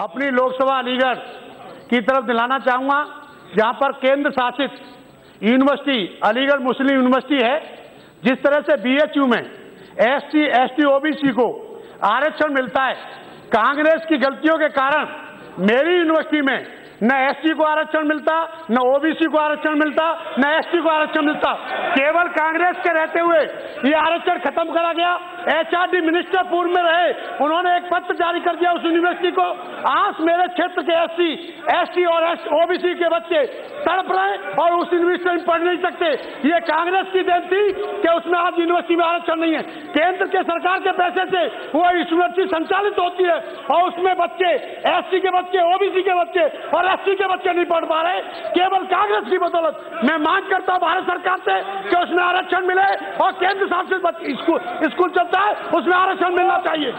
अपनी लोकसभा अलीगढ़ की तरफ़ दिलाना चाहूँगा, जहाँ पर केंद्र शासित यूनिवर्सिटी, अलीगढ़ मुस्लिम यूनिवर्सिटी है, जिस तरह से बीएचयू में एससी एसटी, ओबीसी को आरक्षण मिलता है, कांग्रेस की गलतियों के कारण मेरी यूनिवर्सिटी में न एसटी को आरक्षण मिलता, न ओबीसी को आरक्षण मिलता, न एसटी को आरक्षण मिलता। केवल कांग्रेस के रहते हुए ये आरक्षण खत्म करा गया। एचआरडी मिनिस्टर पूर्व में रहे, उन्होंने एक पत्र जारी कर दिया उस यूनिवर्सिटी को। आज मेरे क्षेत्र के एससी एसटी और ओबीसी के बच्चे तड़प रहे और उस यूनिवर्सिटी में पढ़ नहीं सकते। ये कांग्रेस की देन थी कि उसमें आज यूनिवर्सिटी में आरक्षण नहीं है। केंद्र के सरकार के पैसे से वो यूनिवर्सिटी संचालित होती है और उसमें बच्चे एससी के बच्चे ओबीसी के बच्चे और एससी के बच्चे नहीं पढ़ पा रहे, केवल कांग्रेस की बदौलत। मैं मांग करता हूँ भारत सरकार से कि उसमें आरक्षण मिले और केंद्र शासित स्कूल चलता है, उसमें आरक्षण मिलना चाहिए।